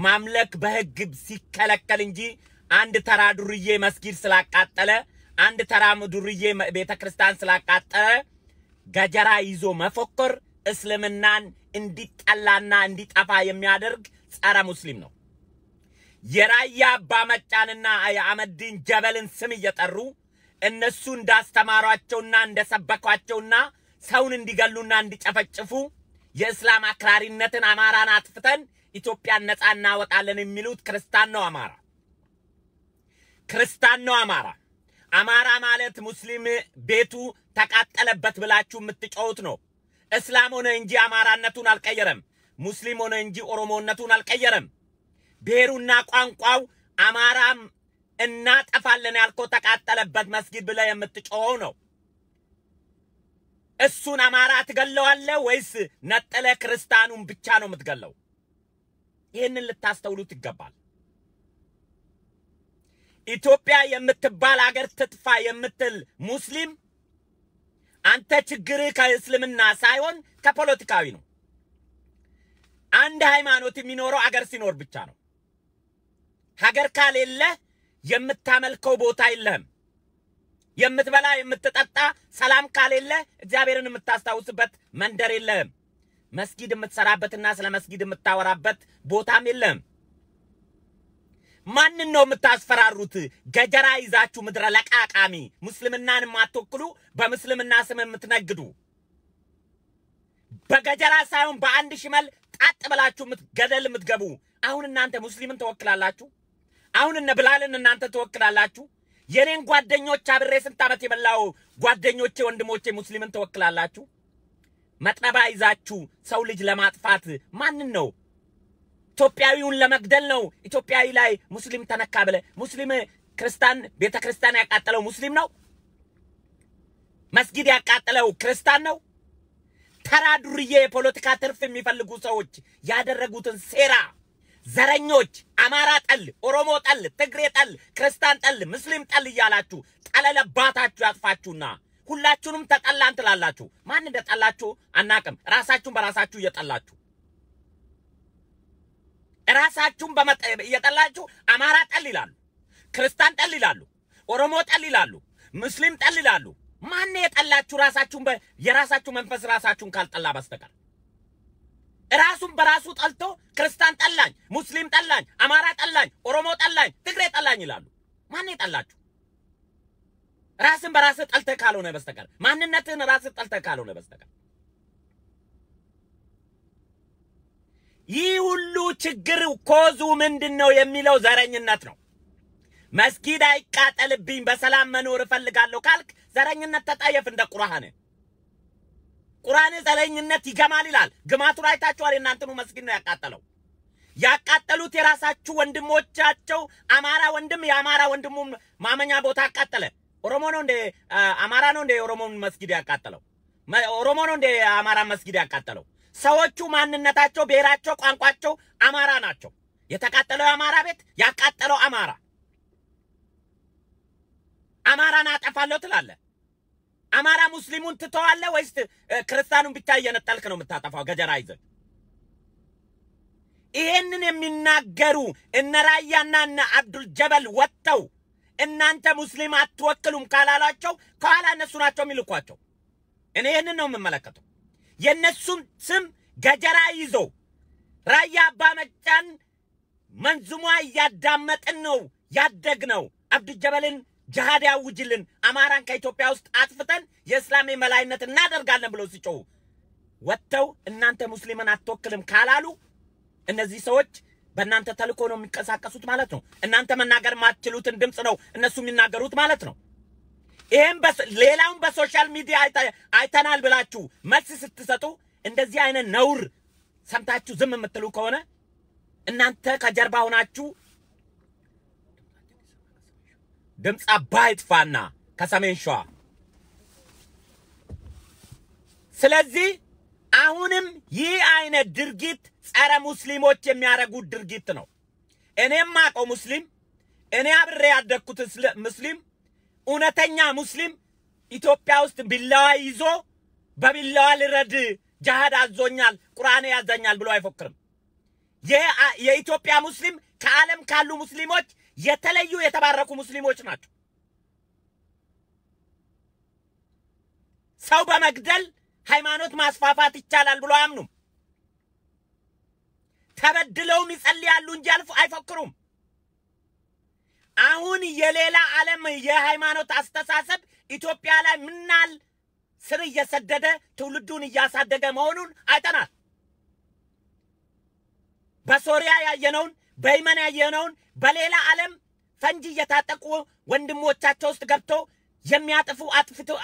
ማምለክ በሕግ ሲከለከል እንጂ አንድ ተራ ዱርዬ መስጊድ ስላቃጠለ አንድ ተራ ዱርዬ ቤተ ክርስቲያን ስላቃጠለ ገጀራ ይዞ መፎከር እስልምናን እንዲጠላና እንዲጠፋ የሚያደርግ ጸረ ሙስሊም ነው። የራያ አባ መጫንና የአህመዲን ጀበልን ስም እየጠሩ እነሱ እንዳስተማሯቸውና እንደሰበኳቸውና ሰውን እንዲገሉና እንዲጨፈጭፉ የእስላም አክራሪነትን አማራን አጥፍተን ኢትዮጵያን ነፃ እናወጣለን የሚሉት ክርስታን ነው አማራ ክርስታን ነው አማራ። አማራ ማለት ሙስሊም ቤቱ ተቃጠለበት ብላችሁ የምትጮሁት ነው። እስላም ሆነ እንጂ አማራነቱን አልቀየረም። ሙስሊም ሆነ እንጂ ኦሮሞነቱን አልቀየረም። ብሔሩና ቋንቋው አማራም እናጠፋለን ያልከው ተቃጠለበት መስጊድ ብለህ የምትጮኸው ነው። እሱን አማራ ትገለዋለህ ወይስ ነጠለ ክርስቲያኑን ብቻ ነው የምትገለው? ይህንን ልታስተውሉት ይገባል። ኢትዮጵያ የምትባል አገር ትጥፋ የምትል ሙስሊም አንተ ችግርህ ከእስልምና ሳይሆን ከፖለቲካዊ ነው። አንድ ሃይማኖት የሚኖረው አገር ሲኖር ብቻ ነው። ሀገር ካሌለ የምታመልከው ቦታ የለህም። የምትበላ የምትጠጣ ሰላም ካሌለ እግዚአብሔርን የምታስታውስበት መንደር የለህም። መስጊድ የምትሰራበትና ስለ መስጊድ የምታወራበት ቦታም የለህም። ማንን ነው የምታስፈራሩት? ገጀራ ይዛችሁ ምድረ ለቃቃሚ ሙስልምናን የማትወክሉ በምስልምና ስም የምትነግዱ በገጀራ ሳይሆን በአንድ ሽመል ጣጥ ብላችሁ ገደል የምትገቡ አሁን እናንተ ሙስሊምን ትወክላላችሁ? አሁን እነ ብላልን እናንተ ትወክላላችሁ? የኔን ጓደኞች አብሬ ስንት ዓመት የበላው ጓደኞቼ ወንድሞቼ ሙስሊምን ትወክላላችሁ? መጥረባ ይዛችሁ ሰው ልጅ ለማጥፋት ማንን ነው ኢትዮጵያዊውን ለመግደል ነው። ኢትዮጵያዊ ላይ ሙስሊም ተነካ ብለ ሙስሊም ክርስቲያን ቤተ ክርስቲያን ያቃጠለው ሙስሊም ነው። መስጊድ ያቃጠለው ክርስቲያን ነው። ተራ ዱርዬ የፖለቲካ ትርፍ የሚፈልጉ ሰዎች ያደረጉትን ሴራ ዘረኞች፣ አማራ ጠል፣ ኦሮሞ ጠል፣ ትግሬ ጠል፣ ክርስቲያን ጠል፣ ሙስሊም ጠል እያላችሁ ጠለለባታችሁ ያጥፋችሁና ሁላችሁንም ተጠላን ትላላችሁ። ማን እንደጠላችሁ አናቅም። ራሳችሁን በራሳችሁ እየጠላችሁ ራሳችሁን እየጠላችሁ አማራ ጠል ይላሉ፣ ክርስቲያን ጠል ይላሉ፣ ኦሮሞ ጠል ይላሉ፣ ሙስሊም ጠል ይላሉ። ማን የጠላችሁ? ራሳችሁን የራሳችሁ መንፈስ ራሳችሁን ካልጠላ በስተቀር ራሱን በራሱ ጠልቶ ክርስቲያን ጠላኝ፣ ሙስሊም ጠላኝ፣ አማራ ጠላኝ፣ ኦሮሞ ጠላኝ፣ ትግሬ ጠላኝ ይላሉ። ማን የጠላችሁ? ራስን በራስህ ጠልተህ ካልሆነ በስተቀር ማንነትህን ራስህ ጠልተህ ካልሆነ በስተቀር ይህ ሁሉ ችግር ኮዙ ምንድን ነው የሚለው ዘረኝነት ነው። መስጊድ አይቃጠልብኝ በሰላም መኖር እፈልጋለሁ ካልክ ዘረኝነት ተጠየፍ። እንደ ቁርአን ቁርአን ዘረኝነት ይገማል ይላል። ግማቱን አይታችኋል። የእናንተኑ መስጊድ ነው ያቃጠለው። ያቃጠሉት የራሳችሁ ወንድሞቻቸው አማራ ወንድም የአማራ ወንድሙ ማመኛ ቦታ አቃጠለ። ኦሮሞ ነው እንደ አማራ ነው እንደ የኦሮሞን መስጊድ ያቃጠለው? ኦሮሞ ነው እንደ አማራ መስጊድ ያቃጠለው? ሰዎቹ ማንነታቸው፣ ብሔራቸው፣ ቋንቋቸው አማራ ናቸው። የተቃጠለው የአማራ ቤት ያቃጠለው አማራ አማራን አጠፋለሁ ትላለህ። አማራ ሙስሊሙን ትተዋለህ ወይስ ክርስቲያኑን ብቻ እየነጠልክ ነው የምታጠፋው? ገጀራ ይዘህ ይሄንን የሚናገሩ እነ ራያና እነ አብዱል ጀበል ወጥተው እናንተ ሙስሊም አትወክሉም ካላሏቸው ከኋላ እነሱ ናቸው የሚልኳቸው። እኔ ይህንን ነው የምመለከተው። የእነሱን ስም ገጀራ ይዞ ራያ አባ መጫን መንዙሟ እያዳመጥን ነው ያደግ ነው። አብዱ ጀበልን ጅሃድ ያውጅልን፣ አማራን ከኢትዮጵያ ውስጥ አጥፍተን የእስላም መላይነት እናደርጋለን ብለው ሲጮሁ ወጥተው እናንተ ሙስሊምን አትወክልም ካላሉ እነዚህ ሰዎች በእናንተ ተልእኮ ነው የሚንቀሳቀሱት ማለት ነው። እናንተ መናገር የማትችሉትን ድምፅ ነው እነሱ የሚናገሩት ማለት ነው። ይህም ሌላውን በ social media አይተናል ብላችሁ መልስ ስትሰጡ እንደዚህ አይነት ነውር ሰምታችሁ ዝም የምትሉ ከሆነ እናንተ ከጀርባ ሆናችሁ ድምፅ አባይ ጥፋና ከሰሜን ሸዋ። ስለዚህ አሁንም ይህ አይነት ድርጊት ጸረ ሙስሊሞች የሚያደርጉት ድርጊት ነው። እኔም አውቀው ሙስሊም እኔ አብሬ ያደግኩት ሙስሊም እውነተኛ ሙስሊም ኢትዮጵያ ውስጥ ቢላዋ ይዞ በቢላዋ ልረድ ጃሃድ አዞኛል ቁርአን ያዘኛል ብሎ አይፎክርም። የኢትዮጵያ ሙስሊም ከዓለም ካሉ ሙስሊሞች የተለዩ የተባረኩ ሙስሊሞች ናቸው። ሰው በመግደል ሃይማኖት ማስፋፋት ይቻላል ብሎ አያምኑም። ተበድለውም ይጸልያሉ እንጂ አልፎ አይፎክሩም። አሁን የሌላ ዓለም የሃይማኖት አስተሳሰብ ኢትዮጵያ ላይ ምናል ስር እየሰደደ ትውልዱን እያሳደገ መሆኑን አይተናል። በሶሪያ ያየነውን፣ በየመን ያየነውን፣ በሌላ ዓለም ፈንጂ እየታጠቁ ወንድሞቻቸው ውስጥ ገብቶ የሚያጥፉ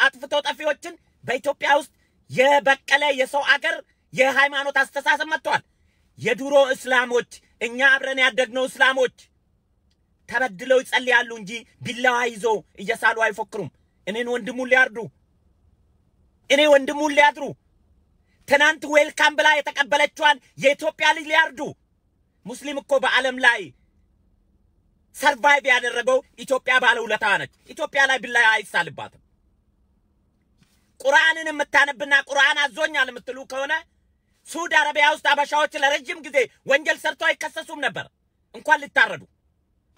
አጥፍቶ ጠፊዎችን በኢትዮጵያ ውስጥ የበቀለ የሰው አገር የሃይማኖት አስተሳሰብ መጥተዋል። የድሮ እስላሞች እኛ አብረን ያደግነው እስላሞች ተበድለው ይጸልያሉ እንጂ ቢላዋ ይዞ እየሳሉ አይፎክሩም። እኔን ወንድሙን ሊያርዱ እኔ ወንድሙን ሊያድሩ ትናንት welcome ብላ የተቀበለችዋን የኢትዮጵያ ልጅ ሊያርዱ። ሙስሊም እኮ በዓለም ላይ survive ያደረገው ኢትዮጵያ ባለውለታ ነች። ኢትዮጵያ ላይ ቢላ አይሳልባትም። ቁርአንን የምታነብና ቁርአን አዞኛል የምትሉ ከሆነ ሳዑዲ አረቢያ ውስጥ አበሻዎች ለረጅም ጊዜ ወንጀል ሰርተው አይከሰሱም ነበር እንኳን ሊታረዱ።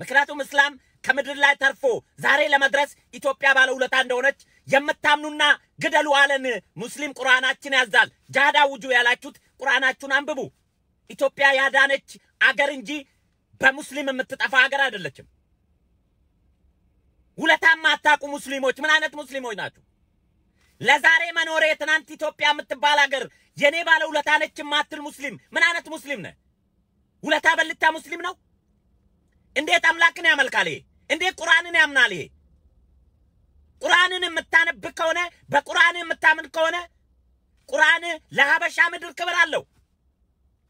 ምክንያቱም እስላም ከምድር ላይ ተርፎ ዛሬ ለመድረስ ኢትዮጵያ ባለውለታ እንደሆነች የምታምኑና ግደሉ አለን ሙስሊም ቁርአናችን ያዛል። ጃሃድ አውጁ ያላችሁት ቁርአናችሁን አንብቡ። ኢትዮጵያ ያዳነች አገር እንጂ በሙስሊም የምትጠፋ አገር አይደለችም። ውለታማ አታውቁ ሙስሊሞች ምን አይነት ሙስሊሞች ናችሁ? ለዛሬ መኖሬ ትናንት ኢትዮጵያ የምትባል አገር የኔ ባለ ውለታ ነች የማትል ሙስሊም ምን አይነት ሙስሊም ነህ? ውለታ በልታ ሙስሊም ነው? እንዴት አምላክን ያመልካል? ይሄ እንዴት ቁርአንን ያምናል? ይሄ ቁርአንን የምታነብ ከሆነ በቁርአን የምታምን ከሆነ ቁርአን ለሀበሻ ምድር ክብር አለው።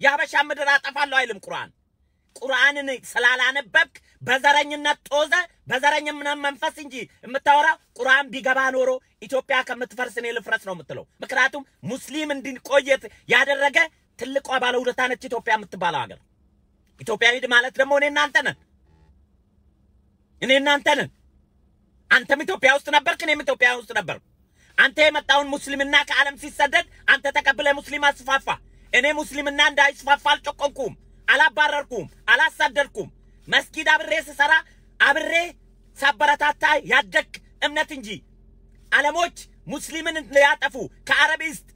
የሀበሻ ምድር አጠፋለሁ አይልም ቁርአን። ቁርአንን ስላላነበብክ በዘረኝነት ጦዘ በዘረኝነት መንፈስ እንጂ የምታወራ ቁርአን ቢገባ ኖሮ ኢትዮጵያ ከምትፈርስ እኔ ልፍረስ ነው የምትለው። ምክንያቱም ሙስሊም እንዲቆየት ያደረገ ትልቋ ባለውለታ ነች ኢትዮጵያ የምትባለው ሀገር። ኢትዮጵያዊ ማለት ደግሞ እኔ እናንተ ነን። እኔ እናንተ ነን። አንተም ኢትዮጵያ ውስጥ ነበርክ፣ እኔም ኢትዮጵያ ውስጥ ነበርኩ። አንተ የመጣውን ሙስሊምና ከዓለም ሲሰደድ አንተ ተቀብለ ሙስሊም አስፋፋ። እኔ ሙስሊምና እንዳይስፋፋ አልጨቆንኩም፣ አላባረርኩም፣ አላሳደድኩም። መስጊድ አብሬ ስሰራ አብሬ ሳበረታታ ያደግ እምነት እንጂ ዓለሞች ሙስሊምን ሊያጠፉ ከ Arab East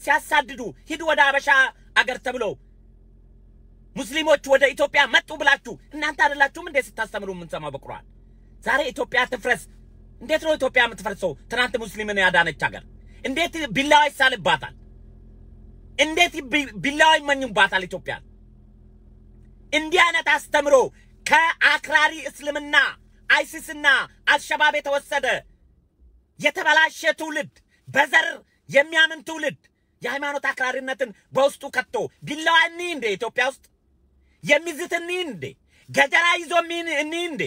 ሲያሳድዱ ሂድ ወደ አበሻ አገር ተብለው ሙስሊሞች ወደ ኢትዮጵያ መጡ ብላችሁ እናንተ አይደላችሁም እንዴት ስታስተምሩ የምንሰማው በቁርአን? ዛሬ ኢትዮጵያ ትፍረስ። እንዴት ነው ኢትዮጵያ የምትፈርሰው? ትናንት ሙስሊምን ያዳነች ሀገር እንዴት ቢላዋ ይሳልባታል? እንዴት ቢላዋ ይመኙባታል ኢትዮጵያን? እንዲህ አይነት አስተምሮ ከአክራሪ እስልምና አይሲስና አልሸባብ የተወሰደ የተበላሸ ትውልድ በዘር የሚያምን ትውልድ የሃይማኖት አክራሪነትን በውስጡ ከቶ ቢላዋ እኒህ እንዴ ኢትዮጵያ ውስጥ የሚዝት እኒህ እንዴ ገጀራ ይዞ እኒህ እንዴ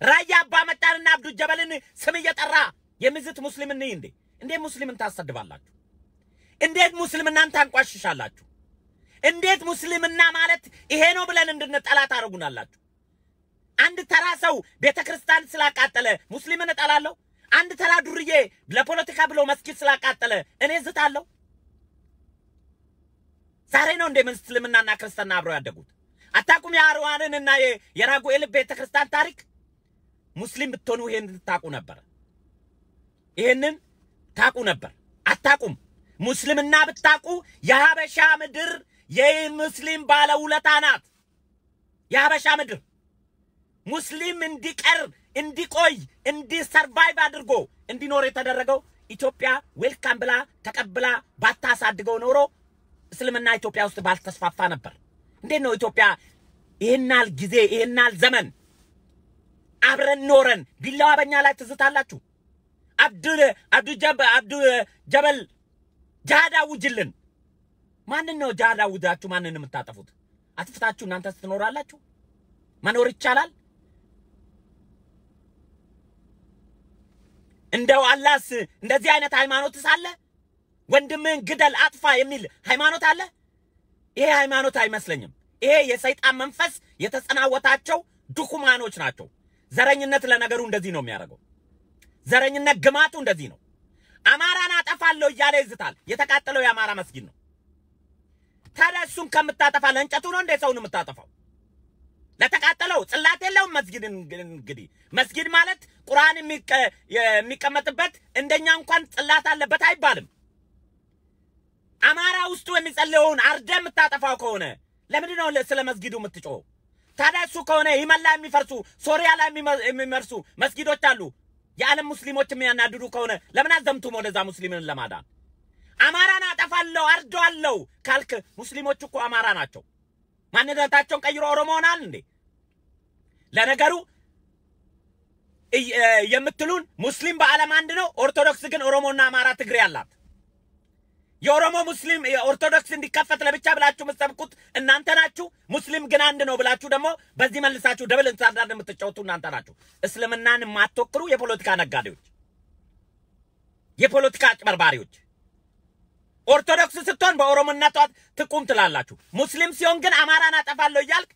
ራያ አባ መጣንና አብዱ ጀበልን ስም እየጠራ የሚዝት ሙስሊም እኒህ እንዴ እንዴት ሙስሊምን ታሰድባላችሁ? እንዴት ሙስልምናን ታንቋሽሻላችሁ? እንዴት ሙስልምና ማለት ይሄ ነው ብለን እንድንጠላ ታደርጉናላችሁ? አንድ ተራ ሰው ቤተ ክርስቲያን ስላቃጠለ ሙስሊምን እጠላለሁ? አንድ ተራ ዱርዬ ለፖለቲካ ብሎ መስጊድ ስላቃጠለ እኔ ዝታለሁ? ዛሬ ነው እንደ ምስልምናና ክርስትና አብረው ያደጉት? አታቁም? የአርዋንን እና የራጉኤል ቤተ ክርስቲያን ታሪክ ሙስሊም ብትሆኑ ይሄን ታቁ ነበር። ይሄንን ታቁ ነበር። አታቁም። ሙስልምና ብታቁ የሀበሻ ምድር የሙስሊም ባለውለታ ናት። የሀበሻ ምድር ሙስሊም እንዲቀር እንዲቆይ እንዲሰርቫይቭ አድርጎ እንዲኖር የተደረገው ኢትዮጵያ ዌልካም ብላ ተቀብላ ባታሳድገው ኖሮ እስልምና ኢትዮጵያ ውስጥ ባልተስፋፋ ነበር። እንዴት ነው ኢትዮጵያ ይህናል ጊዜ ይህናል ዘመን አብረን ኖረን ቢላዋ በኛ ላይ ትዝታላችሁ? አብዱ አብዱ ጀበል ጃሃድ አውጅልን። ማንን ነው ጃሃድ አውጃችሁ ማንን የምታጠፉት? አጥፍታችሁ እናንተ ትኖራላችሁ? መኖር ይቻላል? እንደው አላስ እንደዚህ አይነት ሃይማኖትስ አለ? ወንድምህን ግደል አጥፋ የሚል ሃይማኖት አለ? ይሄ ሃይማኖት አይመስለኝም። ይሄ የሰይጣን መንፈስ የተጸናወታቸው ድኩማኖች ናቸው። ዘረኝነት ለነገሩ እንደዚህ ነው የሚያደርገው። ዘረኝነት ግማቱ እንደዚህ ነው። አማራን አጠፋለሁ እያለ ይዝታል። የተቃጠለው የአማራ መስጊድ ነው። ታዲያ እሱን ከምታጠፋ ለእንጨቱ ነው እንደ ሰውን የምታጠፋው? ለተቃጠለው ጽላት የለውም መስጊድ። እንግዲህ መስጊድ ማለት ቁርአን የሚቀመጥበት እንደኛ እንኳን ጽላት አለበት አይባልም። አማራ ውስጡ የሚጸልየውን አርደ የምታጠፋው ከሆነ ለምንድን ነው ስለ መስጊዱ የምትጮኸው? ታዲያ እሱ ከሆነ ይመን የሚፈርሱ ሶሪያ ላይ የሚመርሱ መስጊዶች አሉ። የዓለም ሙስሊሞች የሚያናድዱ ከሆነ ለምን አዘምቱም ወደዛ ሙስሊምን ለማዳን? አማራን አጠፋለሁ አርደዋለሁ ካልክ ሙስሊሞች እኮ አማራ ናቸው። ማንነታቸውን ቀይሮ ኦሮሞ ሆናል እንዴ? ለነገሩ የምትሉን ሙስሊም በዓለም አንድ ነው። ኦርቶዶክስ ግን ኦሮሞና አማራ ትግሬ አላት። የኦሮሞ ሙስሊም ኦርቶዶክስ እንዲከፈት ለብቻ ብላችሁ የምትሰብኩት እናንተ ናችሁ። ሙስሊም ግን አንድ ነው ብላችሁ ደግሞ በዚህ መልሳችሁ double standard የምትጫወቱ እናንተ ናችሁ። እስልምናን የማትወክሉ የፖለቲካ ነጋዴዎች፣ የፖለቲካ አጭበርባሪዎች። ኦርቶዶክስ ስትሆን በኦሮሞነቷ ትቁም ትላላችሁ። ሙስሊም ሲሆን ግን አማራን አጠፋለሁ እያልክ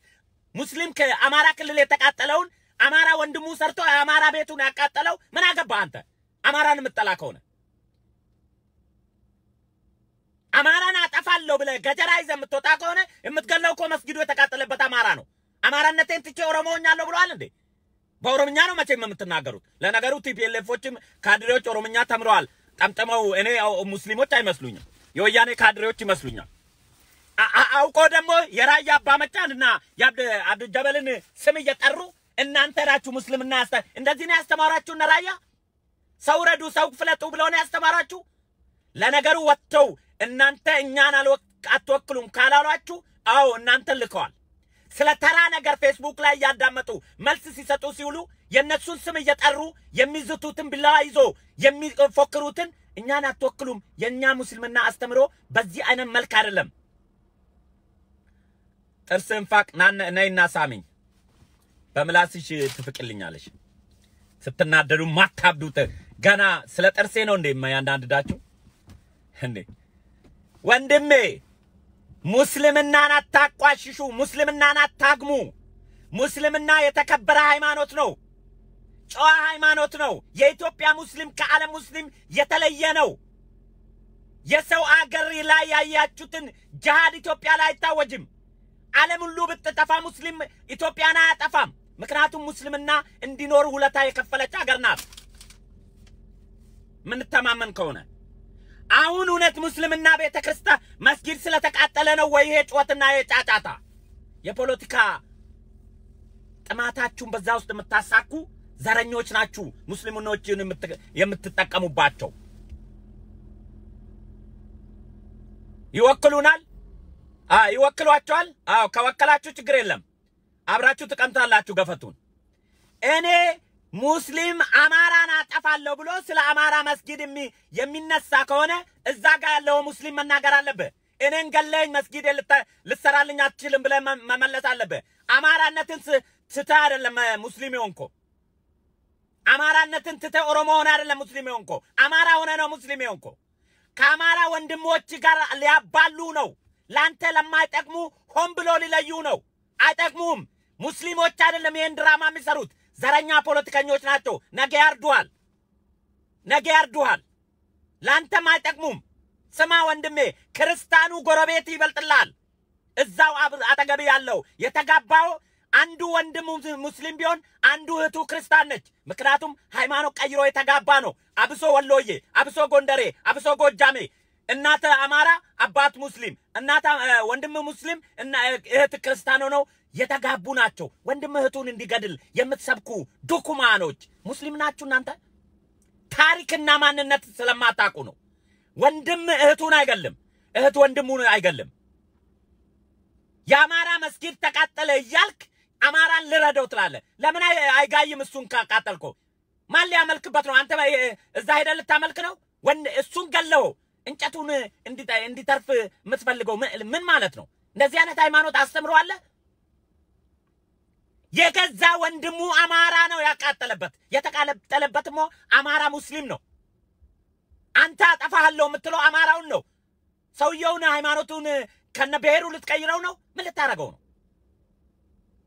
ሙስሊም ከአማራ ክልል የተቃጠለውን አማራ ወንድሙ ሰርቶ የአማራ ቤቱን ያቃጠለው ምን አገባህ አንተ? አማራን የምጠላ ከሆነ አማራን አጠፋለሁ ብለህ ገጀራ ይዘህ የምትወጣ ከሆነ የምትገለው እኮ መስጊዱ የተቃጠለበት አማራ ነው። አማራነቴን ትቼ ኦሮሞ ሆኛለሁ ብለዋል እንዴ? በኦሮምኛ ነው መቼም የምትናገሩት። ለነገሩ ቲፒኤልኤፎችም ካድሬዎች ኦሮምኛ ተምረዋል ጠምጥመው። እኔ ሙስሊሞች አይመስሉኝም፣ የወያኔ ካድሬዎች ይመስሉኛል። አውቆ ደግሞ የራያ አባ መጫንና የአብዱ ጀበልን ስም እየጠሩ እናንተ ናችሁ ሙስልምና ያስተ እንደዚህ ነው ያስተማራችሁ። ራያ ሰው ረዱ፣ ሰው ፍለጡ ብለው ነው ያስተማራችሁ። ለነገሩ ወጥተው እናንተ እኛን አትወክሉም ካላሏችሁ፣ አዎ እናንተን ልከዋል። ስለ ተራ ነገር ፌስቡክ ላይ እያዳመጡ መልስ ሲሰጡ ሲውሉ የእነሱን ስም እየጠሩ የሚዝቱትን ቢላዋ ይዞ የሚፎክሩትን እኛን አትወክሉም። የእኛ ሙስልምና አስተምሮ በዚህ አይነት መልክ አይደለም። ጥርስን ፋቅ ነይና ሳሚኝ፣ በምላስሽ ትፍቅልኛለሽ። ስትናደዱ ማታብዱት ገና ስለ ጥርሴ ነው እንዴ ያንዳንድዳችሁ እንዴ? ወንድሜ ሙስልምናን አታቋሽሹ፣ ሙስልምናን አታግሙ። ሙስልምና የተከበረ ሃይማኖት ነው፣ ጨዋ ሃይማኖት ነው። የኢትዮጵያ ሙስሊም ከዓለም ሙስሊም የተለየ ነው። የሰው አገር ላይ ያያችሁትን ጅሃድ ኢትዮጵያ ላይ አይታወጅም። ዓለም ሁሉ ብትጠፋ ሙስሊም ኢትዮጵያን አያጠፋም። ምክንያቱም ሙስልምና እንዲኖር ውለታ የከፈለች ሀገር ናት። ምንተማመን ከሆነ አሁን እውነት ሙስልምና ቤተ ክርስቲያን መስጊድ ስለተቃጠለ ነው ወይ ይሄ ጩኸትና ይሄ ጫጫታ? የፖለቲካ ጥማታችሁን በዛ ውስጥ የምታሳኩ ዘረኞች ናችሁ። ሙስሊሞችን የምትጠቀሙባቸው ይወክሉናል። ይወክሏቸዋል። አዎ ከወከላችሁ ችግር የለም አብራችሁ ትቀምጣላችሁ ገፈቱን። እኔ ሙስሊም አማራን አጠፋለሁ ብሎ ስለ አማራ መስጊድ የሚነሳ ከሆነ እዛ ጋር ያለው ሙስሊም መናገር አለብህ። እኔን ገለኝ መስጊድ ልሰራልኝ አትችልም ብለህ መመለስ አለብህ። አማራነትን ትተህ አይደለም ሙስሊም የሆንኮ። አማራነትን ትተህ ኦሮሞ ሆነ አይደለም ሙስሊም የሆንኮ። አማራ ሆነ ነው ሙስሊም የሆንኮ። ከአማራ ወንድሞች ጋር ሊያባሉ ነው። ላንተ ለማይጠቅሙ ሆን ብሎ ሊለዩ ነው። አይጠቅሙም። ሙስሊሞች አይደለም ይህን ድራማ የሚሰሩት ዘረኛ ፖለቲከኞች ናቸው። ነገ ያርዱሃል፣ ነገ ያርዱሃል። ላንተም አይጠቅሙም። ስማ ወንድሜ፣ ክርስቲያኑ ጎረቤት ይበልጥልሃል። እዛው አጠገብ ያለው የተጋባው አንዱ ወንድም ሙስሊም ቢሆን አንዱ እህቱ ክርስቲያን ነች። ምክንያቱም ሃይማኖት ቀይሮ የተጋባ ነው። አብሶ ወሎዬ፣ አብሶ ጎንደሬ፣ አብሶ ጎጃሜ እናተ አማራ አባት ሙስሊም እናተ ወንድም ሙስሊም እህት ክርስቲያን ሆነው የተጋቡ ናቸው። ወንድም እህቱን እንዲገድል የምትሰብኩ ዱኩማኖች ሙስሊም ናችሁ እናንተ። ታሪክና ማንነት ስለማታውቁ ነው። ወንድም እህቱን አይገልም፣ እህት ወንድሙን አይገልም። የአማራ መስጊድ ተቃጠለ እያልክ አማራን ልረደው ትላለህ። ለምን አይጋይም? እሱን ካቃጠልኮ ማን ሊያመልክበት ነው? አንተ እዛ ሄደህ ልታመልክ ነው? እሱን ገለው እንጨቱን እንዲተርፍ የምትፈልገው ምን ማለት ነው? እንደዚህ አይነት ሃይማኖት አስተምረዋለህ? የገዛ ወንድሙ አማራ ነው ያቃጠለበት። የተቃጠለበት ሞ አማራ ሙስሊም ነው። አንተ አጠፋሃለሁ የምትለው አማራውን ነው። ሰውየውን ሃይማኖቱን ከነ ብሔሩ ልትቀይረው ነው? ምን ልታደርገው ነው?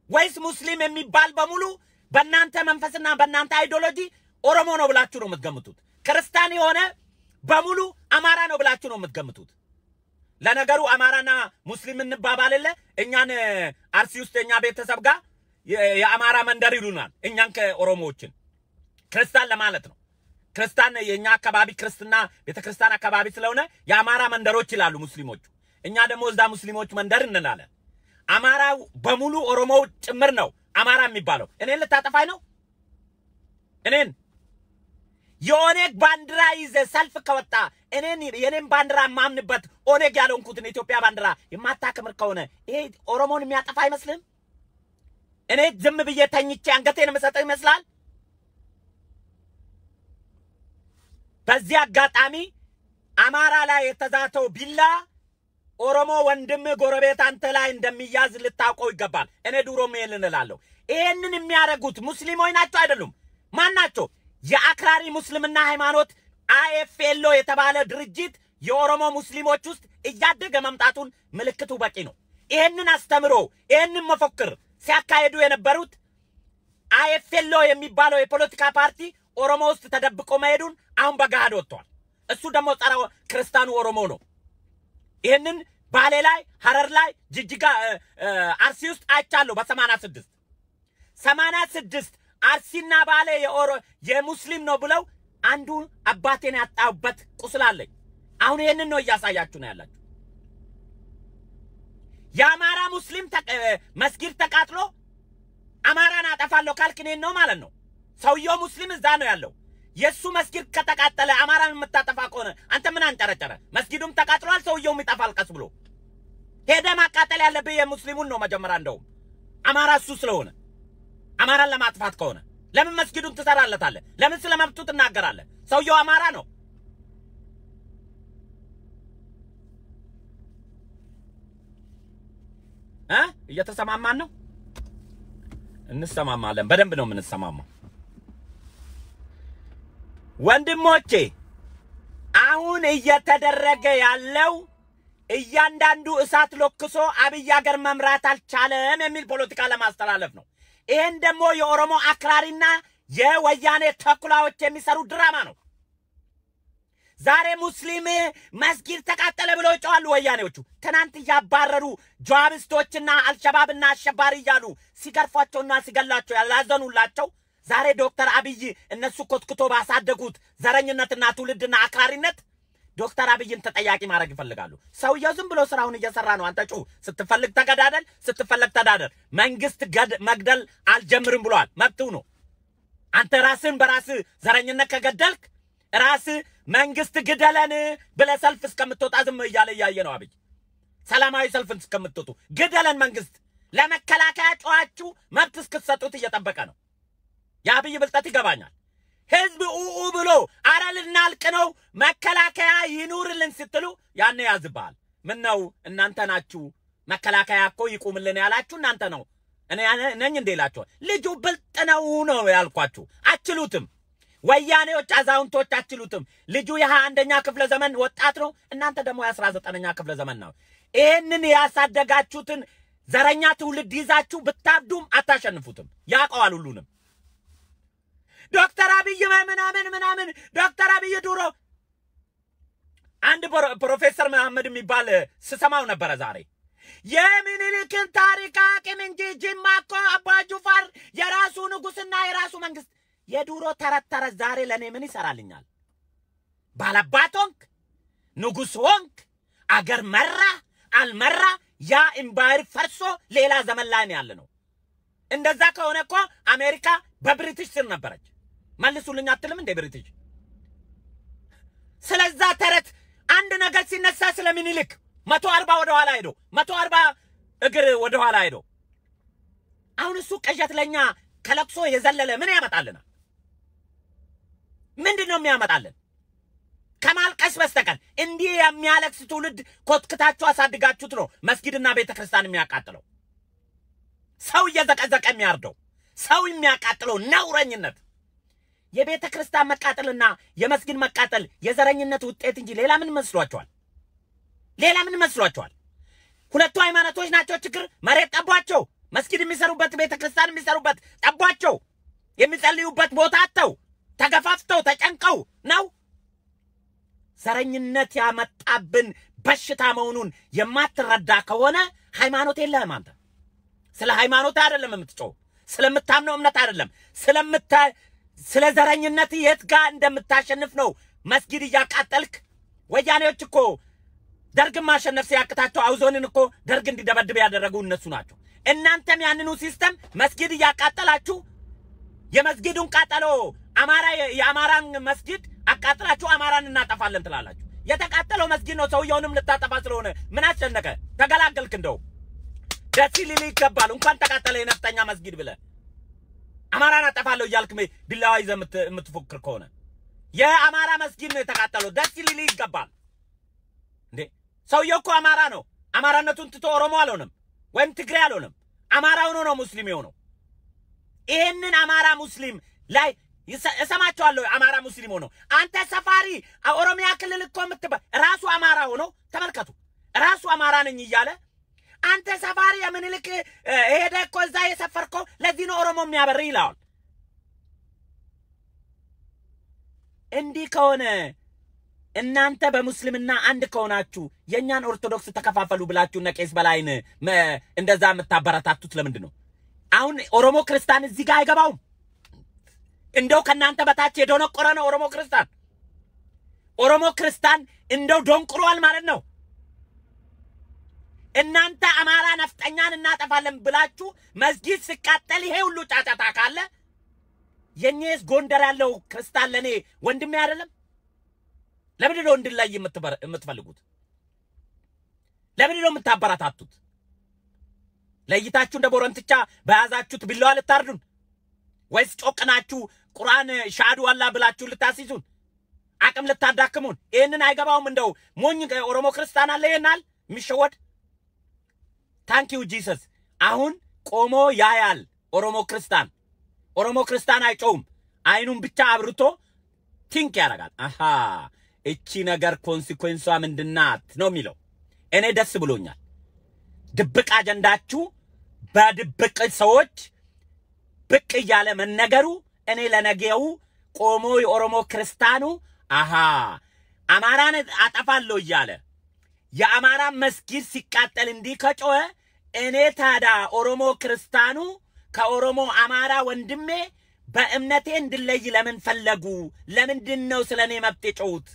ወይስ ሙስሊም የሚባል በሙሉ በእናንተ መንፈስና በእናንተ ideology ኦሮሞ ነው ብላችሁ ነው የምትገምቱት? ክርስቲያን የሆነ በሙሉ አማራ ነው ብላችሁ ነው የምትገምቱት? ለነገሩ አማራና ሙስሊም እንባባል የለ እኛን አርሲ ውስጥ የኛ ቤተሰብ ጋር የአማራ መንደር ይሉናል። እኛን ከኦሮሞዎችን ክርስቲያን ለማለት ነው። ክርስቲያን የእኛ አካባቢ ክርስትና ቤተክርስቲያን አካባቢ ስለሆነ የአማራ መንደሮች ይላሉ ሙስሊሞቹ። እኛ ደግሞ እዛ ሙስሊሞች መንደር እንላለን። አማራው በሙሉ ኦሮሞው ጭምር ነው አማራ የሚባለው። እኔን ልታጠፋኝ ነው? እኔን የኦኔግ ባንዲራ ይዘ ሰልፍ ከወጣ እኔን የኔን ባንዲራ የማምንበት ኦኔግ ያለንኩትን የኢትዮጵያ ባንዲራ የማታከምር ከሆነ ይሄ ኦሮሞን የሚያጠፋ አይመስልም? እኔ ዝም ብዬ ተኝቼ አንገቴን የምሰጠው ይመስላል? በዚህ አጋጣሚ አማራ ላይ የተዛተው ቢላ ኦሮሞ ወንድም ጎረቤት አንተ ላይ እንደሚያዝ ልታውቀው ይገባል። እኔ ድሮም ይሄንን እላለሁ። ይሄንን የሚያደርጉት ሙስሊሞች ናቸው አይደሉም? ማን ናቸው? የአክራሪ ሙስልምና ሃይማኖት አይኤፍኤሎ የተባለ ድርጅት የኦሮሞ ሙስሊሞች ውስጥ እያደገ መምጣቱን ምልክቱ በቂ ነው። ይህንን አስተምሮ ይህንን መፎክር ሲያካሄዱ የነበሩት አይኤፍኤሎ የሚባለው የፖለቲካ ፓርቲ ኦሮሞ ውስጥ ተደብቆ መሄዱን አሁን በገሃድ ወጥቷል። እሱ ደግሞ ጸረ ክርስቲያኑ ኦሮሞ ነው። ይህንን ባሌ ላይ፣ ሀረር ላይ፣ ጅጅጋ፣ አርሲ ውስጥ አይቻለሁ። በሰማንያ ስድስት ሰማንያ ስድስት አርሲና ባሌ የኦሮ የሙስሊም ነው ብለው አንዱ አባቴን ያጣሁበት ቁስል አለኝ። አሁን ይህንን ነው እያሳያችሁ ነው ያላችሁ። የአማራ ሙስሊም መስጊድ ተቃጥሎ አማራን አጠፋለሁ ካልክ እኔን ነው ማለት ነው። ሰውየው ሙስሊም እዛ ነው ያለው። የእሱ መስጊድ ከተቃጠለ አማራን የምታጠፋ ከሆነ አንተ ምን አንጨረጨረ? መስጊዱም ተቃጥሏል፣ ሰውየውም ይጠፋል ቀስ ብሎ። ሄደ ማቃጠል ያለብህ የሙስሊሙን ነው መጀመሪያ። እንደውም አማራ እሱ ስለሆነ አማራን ለማጥፋት ከሆነ ለምን መስጊዱን ትሰራለታለህ? ለምን ስለ መብቱ ትናገራለህ? ሰውየው አማራ ነው። እየተሰማማን ነው። እንሰማማለን። በደንብ ነው የምንሰማማው። ወንድሞቼ አሁን እየተደረገ ያለው እያንዳንዱ እሳት ሎክሶ አብይ ሀገር መምራት አልቻለም የሚል ፖለቲካ ለማስተላለፍ ነው። ይህን ደግሞ የኦሮሞ አክራሪና የወያኔ ተኩላዎች የሚሰሩ ድራማ ነው። ዛሬ ሙስሊም መስጊድ ተቃጠለ ብለው ይጨዋሉ ወያኔዎቹ። ትናንት እያባረሩ ጀዋብስቶችና አልሸባብና አሸባሪ እያሉ ሲገርፏቸውና ሲገላቸው ያላዘኑላቸው ዛሬ ዶክተር አብይ እነሱ ኮትኩቶ ባሳደጉት ዘረኝነትና ትውልድና አክራሪነት ዶክተር አብይን ተጠያቂ ማድረግ ይፈልጋሉ። ሰውየው ዝም ብሎ ስራውን እየሰራ ነው። አንተ ጩህ፣ ስትፈልግ ተገዳደል፣ ስትፈልግ ተዳደር። መንግስት መግደል አልጀምርም ብሏል። መብትው ነው። አንተ ራስን በራስህ ዘረኝነት ከገደልክ ራስህ መንግስት ግደለን ብለህ ሰልፍ እስከምትወጣ ዝም እያለ እያየ ነው አብይ። ሰላማዊ ሰልፍን እስከምትወጡ ግደለን መንግስት ለመከላከያ ጨዋችሁ መብት እስክትሰጡት እየጠበቀ ነው። የአብይ ብልጠት ይገባኛል። ህዝብ ኡኡ ብሎ አረ ልናልቅ ነው መከላከያ ይኑርልን ስትሉ ያን ያዝብሃል። ምን ነው እናንተ ናችሁ መከላከያ እኮ ይቁምልን ያላችሁ እናንተ ነው። እኔ ነኝ እንዴ እላችኋል። ልጁ ብልጥ ነው ነው ያልኳችሁ። አችሉትም። ወያኔዎች አዛውንቶች አችሉትም። ልጁ የሀያ አንደኛ ክፍለ ዘመን ወጣት ነው። እናንተ ደግሞ የአስራ ዘጠነኛ ክፍለ ዘመን ነው። ይህንን ያሳደጋችሁትን ዘረኛ ትውልድ ይዛችሁ ብታብዱም አታሸንፉትም። ያውቀዋል ሁሉንም። ዶክተር አብይ ምናምን ምናምን ዶክተር አብይ ድሮ አንድ ፕሮፌሰር መሐመድ የሚባል ስሰማው ነበረ ዛሬ የሚኒሊክን ታሪክ አቅም እንጂ ጅማ እኮ አባ የራሱ ንጉስና የራሱ መንግስት የዱሮ ተረት ተረት ዛሬ ለእኔ ምን ይሰራልኛል? ባላባት ሆንክ፣ ንጉስ ሆንክ፣ አገር መራ አልመራ ያ ኢምፓየር ፈርሶ ሌላ ዘመን ላይ ያለ ነው። እንደዛ ከሆነ እኮ አሜሪካ በብሪቲሽ ስር ነበረች። መልሱልኝ አትልም እንዴ ብሪቲሽ? ስለዛ ተረት አንድ ነገር ሲነሳ ስለ ሚኒሊክ መቶ አርባ ወደ ኋላ ሄዶ መቶ አርባ እግር ወደ ኋላ ሄዶ አሁን እሱ ቅዠት ለኛ ከለቅሶ የዘለለ ምን ያመጣልናል? ምንድን ነው የሚያመጣልን? ከማልቀስ በስተቀር እንዲህ የሚያለቅስ ትውልድ ኮትክታችሁ አሳድጋችሁት ነው መስጊድና ቤተ ክርስቲያን የሚያቃጥለው ሰው እየዘቀዘቀ የሚያርደው ሰው የሚያቃጥለው ነውረኝነት። የቤተ ክርስቲያን መቃጠልና የመስጊድ መቃጠል የዘረኝነት ውጤት እንጂ ሌላ ምን መስሏቸዋል? ሌላ ምን መስሏቸዋል? ሁለቱ ሃይማኖቶች ናቸው ችግር። መሬት ጠቧቸው፣ መስጊድ የሚሰሩበት ቤተ ክርስቲያን የሚሰሩበት ጠቧቸው፣ የሚጸልዩበት ቦታ አጥተው ተገፋፍተው ተጨንቀው ነው። ዘረኝነት ያመጣብን በሽታ መሆኑን የማትረዳ ከሆነ ሃይማኖት የለህም አንተ። ስለ ሃይማኖት አይደለም የምትጮው፣ ስለምታምነው እምነት አይደለም፣ ስለ ዘረኝነት የት ጋር እንደምታሸንፍ ነው መስጊድ እያቃጠልክ። ወያኔዎች እኮ ደርግን ማሸነፍ ሲያቅታቸው አውዞንን እኮ ደርግ እንዲደበድብ ያደረጉ እነሱ ናቸው። እናንተም ያንኑ ሲስተም መስጊድ እያቃጠላችሁ የመስጊዱን ቃጠሎ አማራ የአማራን መስጊድ አቃጥላችሁ አማራን እናጠፋለን ትላላችሁ። የተቃጠለው መስጊድ ነው። ሰውየውንም ልታጠፋ ስለሆነ ምን አስጨነቀ? ተገላገልክ። እንደው ደስ ሊል ይገባል። እንኳን ተቃጠለ የነፍጠኛ መስጊድ ብለህ አማራን አጠፋለሁ እያልክ ቢላዋ ይዘህ የምትፎክር ከሆነ የአማራ መስጊድ ነው የተቃጠለው። ደስ ሊል ይገባል። እንዴ ሰውየው እኮ አማራ ነው። አማራነቱን ትቶ ኦሮሞ አልሆንም ወይም ትግሬ አልሆንም። አማራ ሆኖ ነው ሙስሊም የሆነው። ይሄንን አማራ ሙስሊም ላይ እሰማቸዋለሁ። አማራ ሙስሊም ሆኖ አንተ ሰፋሪ ኦሮሚያ ክልል እኮ የምትባ ራሱ አማራ ሆኖ ተመልከቱ። ራሱ አማራ ነኝ እያለ አንተ ሰፋሪ የምኒልክ ሄደ እኮ እዛ የሰፈርከው ለዚህ ነው ኦሮሞ የሚያበር ይለዋል። እንዲህ ከሆነ እናንተ በሙስልምና አንድ ከሆናችሁ የእኛን ኦርቶዶክስ ተከፋፈሉ ብላችሁ እነ ቄስ በላይን እንደዛ የምታበረታቱት ለምንድን ነው? አሁን ኦሮሞ ክርስቲያን እዚህ ጋር አይገባውም። እንደው ከእናንተ በታች የደነቆረ ነው ኦሮሞ ክርስቲያን። ኦሮሞ ክርስቲያን እንደው ዶንቁሯል ማለት ነው። እናንተ አማራ ነፍጠኛን እናጠፋለን ብላችሁ መስጊድ ሲቃጠል ይሄ ሁሉ ጫጫታ ካለ የኔስ ጎንደር ያለው ክርስቲያን ለእኔ ወንድሜ አይደለም? ለምንድን ነው እንድላይ የምትፈልጉት? ለምንድን ነው የምታበረታቱት? ለይታችሁ እንደ ቦረንትቻ በያዛችሁት ቢላዋ ልታርዱን ወይስ ጮቅናችሁ ቁርአን ሻዱ አላ ብላችሁ ልታስይዙን አቅም ልታዳክሙን? ይህንን አይገባውም። እንደው ሞኝ ኦሮሞ ክርስቲያን አለ ይህናል የሚሸወድ thank you Jesus። አሁን ቆሞ ያያል ኦሮሞ ክርስቲያን። ኦሮሞ ክርስቲያን አይጮውም። አይኑን ብቻ አብርቶ think ያደርጋል። አሃ እቺ ነገር consequence ኧ ምንድናት ነው የሚለው። እኔ ደስ ብሎኛል። ድብቅ አጀንዳችሁ በድብቅ ሰዎች ብቅ እያለ መነገሩ እኔ ለነገው ቆሞ የኦሮሞ ክርስቲያኑ አሃ አማራን አጠፋለሁ እያለ የአማራ መስጊድ ሲቃጠል እንዲህ ከጮኸ እኔ ታዳ ኦሮሞ ክርስቲያኑ ከኦሮሞ አማራ ወንድሜ በእምነቴ እንድለይ ለምን ፈለጉ? ለምንድን ነው ስለ እኔ መብት የጮሁት?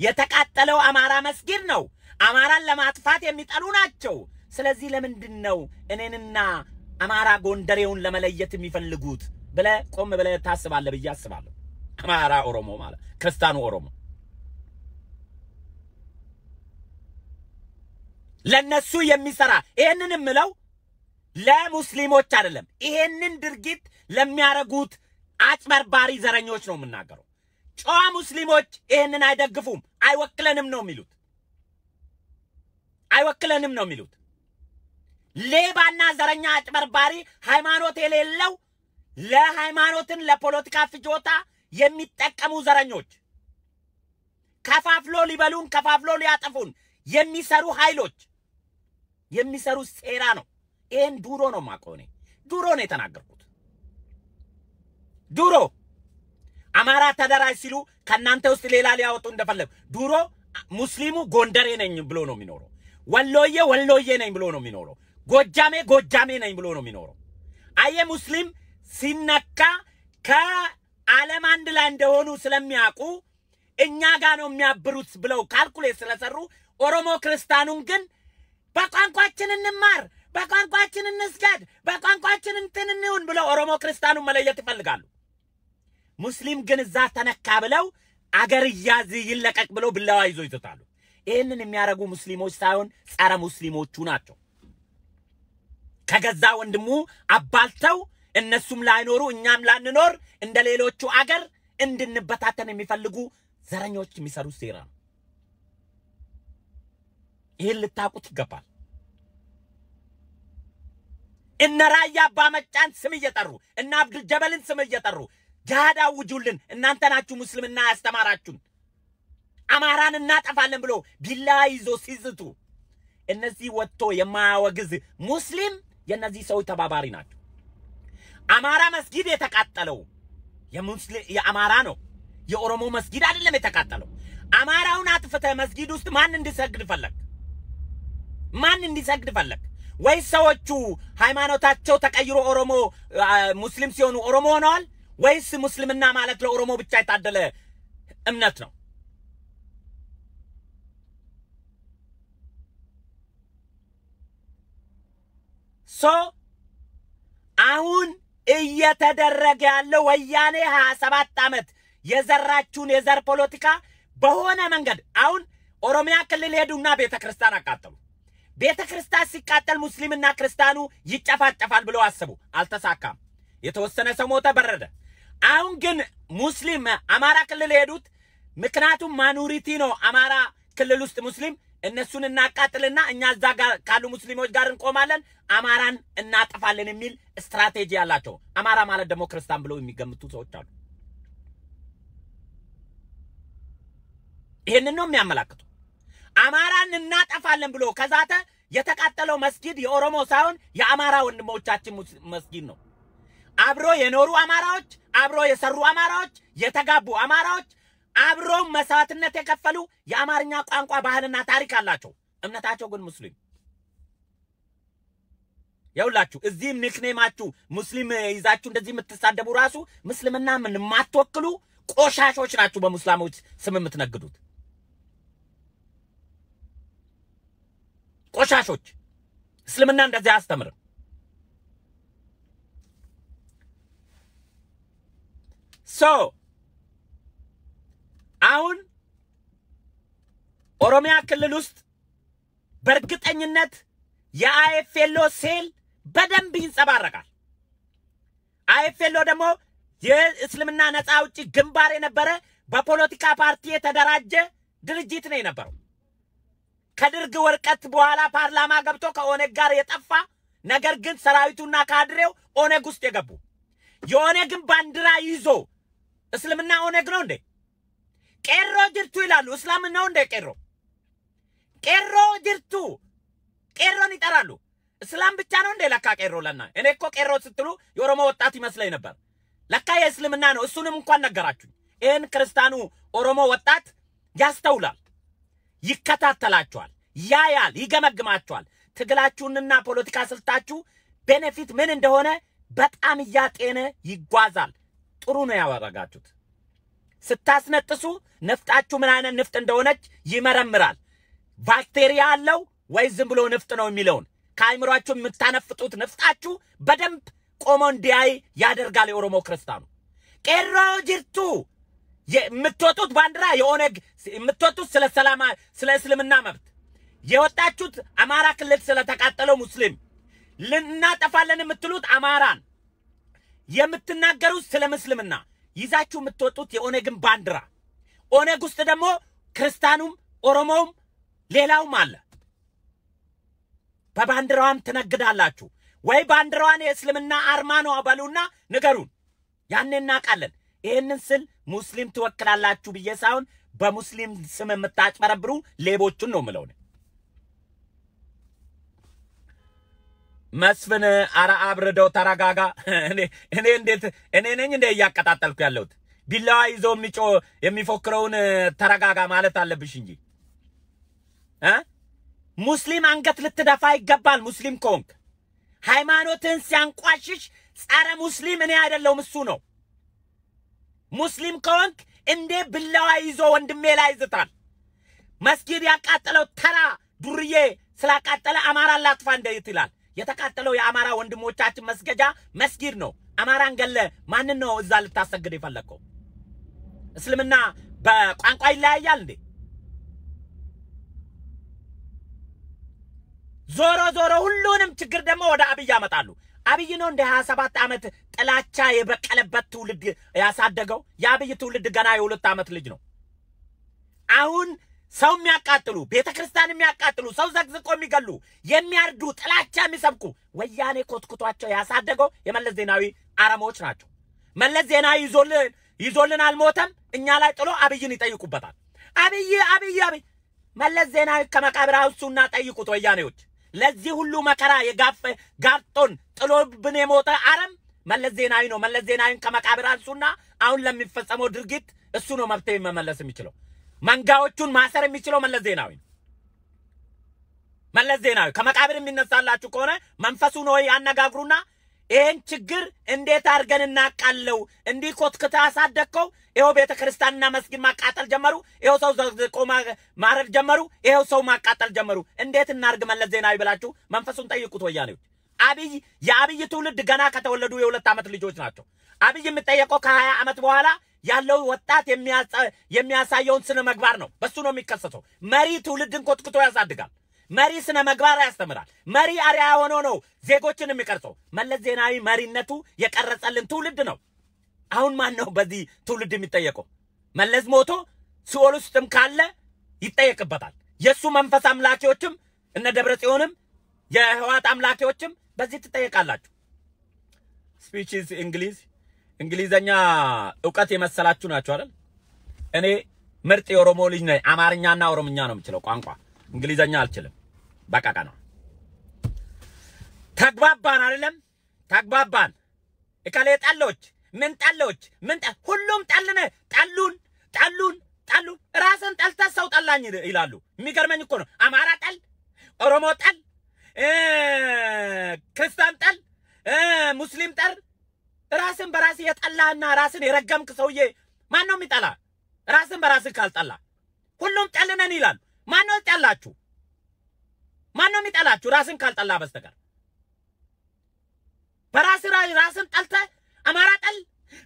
የተቃጠለው አማራ መስጊድ ነው። አማራን ለማጥፋት የሚጠሉ ናቸው። ስለዚህ ለምንድን ነው እኔንና አማራ ጎንደሬውን ለመለየት የሚፈልጉት ብለ ቆም ብለ ታስባለ ብዬ አስባለሁ። አማራ ኦሮሞ ማለት ክርስቲያኑ ኦሮሞ ለነሱ የሚሰራ ይሄንን የምለው ለሙስሊሞች አይደለም። ይሄንን ድርጊት ለሚያረጉት አጭበርባሪ ዘረኞች ነው የምናገረው። ጨዋ ሙስሊሞች ይሄንን አይደግፉም። አይወክለንም ነው የሚሉት። አይወክለንም ነው የሚሉት። ሌባና ዘረኛ አጭበርባሪ ሃይማኖት የሌለው ለሃይማኖትን ለፖለቲካ ፍጆታ የሚጠቀሙ ዘረኞች ከፋፍሎ ሊበሉን ከፋፍሎ ሊያጠፉን የሚሰሩ ኃይሎች የሚሰሩ ሴራ ነው። ይህን ዱሮ ነው የማውቀው እኔ ዱሮ ነው የተናገርኩት። ዱሮ አማራ ተደራጅ ሲሉ ከእናንተ ውስጥ ሌላ ሊያወጡ እንደፈለጉ ዱሮ ሙስሊሙ ጎንደሬ ነኝ ብሎ ነው የሚኖረው። ወሎዬ ወሎዬ ነኝ ብሎ ነው የሚኖረው። ጎጃሜ ጎጃሜ ነኝ ብሎ ነው የሚኖረው። አየ ሙስሊም ሲነካ ከዓለም አንድ ላይ እንደሆኑ ስለሚያውቁ እኛ ጋር ነው የሚያብሩት ብለው ካልኩሌት ስለሰሩ ኦሮሞ ክርስቲያኑን ግን በቋንቋችን እንማር፣ በቋንቋችን እንስገድ፣ በቋንቋችን እንትን እንሁን ብለው ኦሮሞ ክርስቲያኑን መለየት ይፈልጋሉ። ሙስሊም ግን እዛ ተነካ ብለው አገር እያዝ ይለቀቅ ብለው ብለዋ ይዞ ይዘታሉ። ይህንን የሚያደርጉ ሙስሊሞች ሳይሆን ጸረ ሙስሊሞቹ ናቸው። ከገዛ ወንድሙ አባልተው እነሱም ላይኖሩ እኛም ላንኖር እንደ ሌሎቹ አገር እንድንበታተን የሚፈልጉ ዘረኞች የሚሰሩት ሴራ ነው። ይህን ልታውቁት ይገባል። እነ ራያ አባ መጫን ስም እየጠሩ እነ አብዱል ጀበልን ስም እየጠሩ ጅሃድ አውጁልን፣ እናንተ ናችሁ ሙስልምና ያስተማራችሁን፣ አማራን እናጠፋለን ብሎ ቢላ ይዞ ሲዝቱ እነዚህ ወጥቶ የማያወግዝ ሙስሊም የእነዚህ ሰዎች ተባባሪ ናቸው። አማራ መስጊድ የተቃጠለው የአማራ ነው። የኦሮሞ መስጊድ አይደለም የተቃጠለው። አማራውን አጥፍተህ መስጊድ ውስጥ ማን እንዲሰግድ ፈለግ? ማን እንዲሰግድ ፈለግ? ወይስ ሰዎቹ ሃይማኖታቸው ተቀይሮ ኦሮሞ ሙስሊም ሲሆኑ ኦሮሞ ሆነዋል? ወይስ ሙስልምና ማለት ለኦሮሞ ብቻ የታደለ እምነት ነው? so አሁን እየተደረገ ያለው ወያኔ ሀያ ሰባት ዓመት የዘራችውን የዘር ፖለቲካ በሆነ መንገድ አሁን ኦሮሚያ ክልል ሄዱና ቤተ ክርስቲያን አቃጠሉ። ቤተ ክርስቲያን ሲቃጠል ሙስሊምና ክርስቲያኑ ይጨፋጨፋል ብለው አስቡ። አልተሳካም። የተወሰነ ሰው ሞተ፣ በረደ። አሁን ግን ሙስሊም አማራ ክልል የሄዱት ምክንያቱም ማኑሪቲ ነው አማራ ክልል ውስጥ ሙስሊም እነሱን እናቃጥልና እኛ እዛ ጋር ካሉ ሙስሊሞች ጋር እንቆማለን፣ አማራን እናጠፋለን የሚል ስትራቴጂ ያላቸው አማራ ማለት ደግሞ ክርስቲያን ብለው የሚገምቱ ሰዎች አሉ። ይህንን ነው የሚያመላክቱ። አማራን እናጠፋለን ብሎ ከዛተ የተቃጠለው መስጊድ የኦሮሞ ሳይሆን የአማራ ወንድሞቻችን መስጊድ ነው። አብሮ የኖሩ አማራዎች፣ አብሮ የሰሩ አማራዎች፣ የተጋቡ አማራዎች፣ አብሮ መስዋዕትነት የከፈሉ የአማርኛ ቋንቋ ባህልና ታሪክ አላቸው። እምነታቸው ግን ሙስሊም የውላችሁ እዚህም ኒክኔማችሁ ሙስሊም ይዛችሁ እንደዚህ የምትሳደቡ ራሱ ምስልምና ምን የማትወክሉ ቆሻሾች ናችሁ። በሙስሊሞች ስም የምትነግዱት ቆሻሾች። እስልምና እንደዚህ አያስተምርም። so አሁን ኦሮሚያ ክልል ውስጥ በእርግጠኝነት የ IFLO cell በደንብ ይንጸባረቃል። IFLO ደግሞ የእስልምና ነፃ አውጪ ግንባር የነበረ በፖለቲካ ፓርቲ የተደራጀ ድርጅት ነው የነበረው። ከድርግ ወርቀት በኋላ ፓርላማ ገብቶ ከኦነግ ጋር የጠፋ ነገር ግን ሰራዊቱና ካድሬው ኦነግ ውስጥ የገቡ የኦነግን ባንዲራ ይዞ እስልምና ኦነግ ነው እንዴ? ቄሮ ጅርቱ ይላሉ። እስላም ነው እንዴ? ቄሮ ቄሮ ጅርቱ ቄሮን ይጠራሉ። እስላም ብቻ ነው እንዴ? ለካ ቄሮ ለና እኔ እኮ ቄሮ ስትሉ የኦሮሞ ወጣት ይመስለኝ ነበር። ለካ የእስልምና ነው። እሱንም እንኳን ነገራችሁ። ይህን ክርስቲያኑ ኦሮሞ ወጣት ያስተውላል፣ ይከታተላችኋል፣ ያያል፣ ይገመግማችኋል። ትግላችሁንና ፖለቲካ ስልታችሁ ቤኔፊት ምን እንደሆነ በጣም እያጤነ ይጓዛል። ጥሩ ነው ያወረጋችሁት። ስታስነጥሱ ንፍጣችሁ ምን አይነት ንፍጥ እንደሆነች ይመረምራል። ባክቴሪያ አለው ወይ ዝም ብሎ ንፍጥ ነው የሚለውን ከአይምሯችሁ የምታነፍጡት ንፍጣችሁ በደንብ ቆሞ እንዲያይ ያደርጋል። የኦሮሞ ክርስቲያኑ ቄሮ ጅርቱ የምትወጡት ባንዲራ የኦነግ የምትወጡት ስለ ሰላማ ስለ እስልምና መብት የወጣችሁት አማራ ክልል ስለተቃጠለው ሙስሊም ልናጠፋለን የምትሉት አማራን የምትናገሩት ስለ ምስልምና ይዛችሁ የምትወጡት የኦነግን ባንዲራ ኦነግ ውስጥ ደግሞ ክርስቲያኑም ኦሮሞውም ሌላውም አለ። በባንዲራዋም ትነግዳላችሁ ወይ ባንዲራዋን የእስልምና አርማ ነው በሉና ንገሩን፣ ያኔ እናውቃለን። ይህንን ስል ሙስሊም ትወክላላችሁ ብዬ ሳይሆን በሙስሊም ስም የምታጭበረብሩ ሌቦቹን ነው ምለው። መስፍን አረ አብርደው ተረጋጋ። እኔ እንዴት እኔ ነኝ እንደ እያቀጣጠልኩ ያለሁት ቢላዋ ይዞ የሚጮ የሚፎክረውን ተረጋጋ ማለት አለብሽ እንጂ ሙስሊም አንገት ልትደፋ ይገባል። ሙስሊም ከሆንክ ሃይማኖትን ሲያንቋሽሽ ጸረ ሙስሊም እኔ አይደለሁም እሱ ነው። ሙስሊም ከሆንክ እንዴ ቢላዋ ይዞ ወንድሜ ላይ ይዝታል። መስጊድ ያቃጠለው ተራ ዱርዬ ስላቃጠለ አማራ ላጥፋ እንዴት ይላል? የተቃጠለው የአማራ ወንድሞቻችን መስገጃ መስጊድ ነው። አማራን ገለ ማንን ነው እዛ ልታሰግድ የፈለግከው? እስልምና በቋንቋ ይለያያል እንዴ? ዞሮ ዞሮ ሁሉንም ችግር ደግሞ ወደ አብይ ያመጣሉ። አብይ ነው እንደ 27 ዓመት ጥላቻ የበቀለበት ትውልድ ያሳደገው። የአብይ ትውልድ ገና የሁለት ዓመት ልጅ ነው። አሁን ሰው የሚያቃጥሉ ቤተ ክርስቲያን የሚያቃጥሉ ሰው ዘግዝቆ የሚገሉ የሚያርዱ ጥላቻ የሚሰብኩ ወያኔ ኮትኩቷቸው ያሳደገው የመለስ ዜናዊ አረሞች ናቸው። መለስ ዜናዊ ይዞልን ይዞልን አልሞተም። እኛ ላይ ጥሎ አብይን ይጠይቁበታል። አብይ አብይ አብይ መለስ ዜናዊ ከመቃብር አውሱና ጠይቁት ወያኔዎች። ለዚህ ሁሉ መከራ የጋፈ ጋጦን ጥሎብን የሞተ አረም መለስ ዜናዊ ነው። መለስ ዜናዊን ከመቃብር አንሱና አሁን ለሚፈጸመው ድርጊት እሱ ነው መብት መመለስ የሚችለው። መንጋዎቹን ማሰር የሚችለው መለስ ዜናዊ ነው። መለስ ዜናዊ ከመቃብር የሚነሳላችሁ ከሆነ መንፈሱን ወይ ያነጋግሩና ይህን ችግር እንዴት አድርገን እናቃለው? እንዲህ ኮትክታ አሳደግከው። ይኸው ቤተ ክርስቲያንና መስጊድ ማቃጠል ጀመሩ። ይኸው ሰው ዘቅዝቆ ማረድ ጀመሩ። ይኸው ሰው ማቃጠል ጀመሩ። እንዴት እናርግ መለስ ዜናዊ ብላችሁ መንፈሱን ጠይቁት ወያኔዎች። አብይ የአብይ ትውልድ ገና ከተወለዱ የሁለት ዓመት ልጆች ናቸው። አብይ የሚጠየቀው ከሀያ ዓመት በኋላ ያለው ወጣት የሚያሳየውን ስነ ምግባር ነው። በሱ ነው የሚከሰሰው። መሪ ትውልድን ኮትኩቶ ያሳድጋል። መሪ ስነ ምግባር ያስተምራል። መሪ አርያ ሆኖ ነው ዜጎችን የሚቀርጸው። መለስ ዜናዊ መሪነቱ የቀረጸልን ትውልድ ነው። አሁን ማን ነው በዚህ ትውልድ የሚጠየቀው? መለስ ሞቶ ሲኦል ውስጥም ካለ ይጠየቅበታል። የእሱ መንፈስ አምላኪዎችም እነ ደብረ ጽዮንም የህዋት አምላኪዎችም በዚህ ትጠየቃላችሁ። speeches English እንግሊዘኛ እውቀት የመሰላችሁ ናቸው አይደል? እኔ ምርጥ የኦሮሞ ልጅ ነኝ። አማርኛና ኦሮምኛ ነው የምችለው ቋንቋ እንግሊዘኛ አልችልም። በቃቃ ነው። ተግባባን አይደለም? ተግባባን። እከሌ ጠሎች ምን ጠሎች ምን ሁሉም ጠልነ ጠሉን ጠሉን ጠሉን። ራስን ጠልተህ ሰው ጠላኝ ይላሉ። የሚገርመኝ እኮ ነው። አማራ ጠል፣ ኦሮሞ ጠል፣ ክርስቲያን ጠል፣ ሙስሊም ጠል። ራስን በራስ የጠላና ራስን የረገምክ ሰውዬ ማን ነው የሚጠላ? ራስን በራስህ ካልጠላ ሁሉም ጠልነን ይላሉ። ማን ነው ጠላችሁ? ማን ነው የሚጠላችሁ? ራስን ካልጠላ በስተቀር በራስ ራስን ጠልተህ አማራ ጠል፣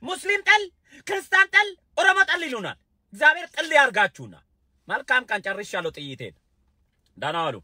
ሙስሊም ጠል፣ ክርስቲያን ጠል፣ ኦሮሞ ጠል ይሉናል። እግዚአብሔር ጥል ያርጋችሁና መልካም ቀን። ጨርሻለሁ ጥይቴን። ደህና ዋሉ።